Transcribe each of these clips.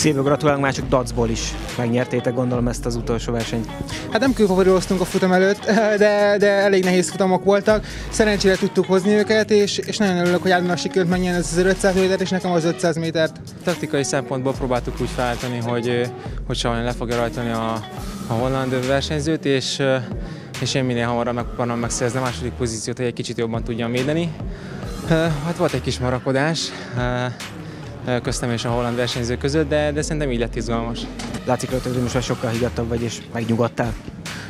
Szívből gratulálunk, már csak dacból is megnyertétek, gondolom ezt az utolsó versenyt. Hát nem külfavoriloztunk a futam előtt, de, de elég nehéz futamok voltak. Szerencsére tudtuk hozni őket, és, és nagyon örülök, hogy Ádámnak sikerült megnyerni az 500 métert, és nekem az 500 métert. Taktikai szempontból próbáltuk úgy felállítani, hogy, hogy Sajnán le fogja rajtani a, a holland versenyzőt, és, és én minél hamarabb megpróbálom megszerezni a második pozíciót, hogy egy kicsit jobban tudjam védeni. Hát volt egy kis marakodás, köztem és a holland versenyző között, de, de szerintem így lett izgalmas. Látszik rajta, hogy most már sokkal higgadtabb vagy, és megnyugodtál.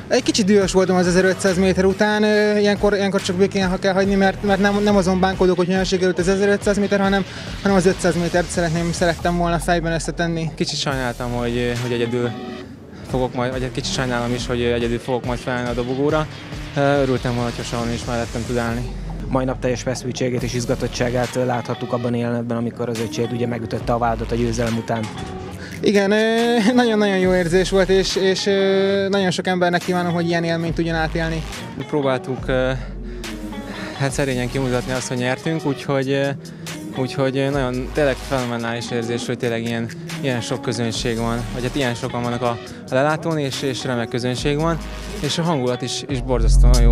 Egy kicsit dühös voltam az 1500 méter után, ilyenkor, ilyenkor csak békén ha kell hagyni, mert, mert nem, nem azon bánkodok, hogy olyan sikerült az 1500 méter, hanem, hanem az 500 métert szeretném, szerettem volna fejben összetenni. Kicsit sajnáltam, hogy, hogy egyedül fogok majd, vagy egy kicsit sajnálom is, hogy egyedül fogok majd felállni a dobogóra. Örültem volna, hogyha Saron is mellettem tud állni mai nap teljes feszültségét és izgatottságát láthattuk abban a jelenetben, amikor az öcséd ugye megütötte a vádat a győzelem után. Igen, nagyon-nagyon jó érzés volt, és, és nagyon sok embernek kívánom, hogy ilyen élményt tudjon átélni. Próbáltuk hát szerényen kimutatni azt, hogy nyertünk, úgyhogy Úgyhogy nagyon tényleg fenomenális érzés, hogy tényleg ilyen, ilyen sok közönség van, vagy hát ilyen sokan vannak a, a lelátón, és, és remek közönség van, és a hangulat is, is borzasztóan jó.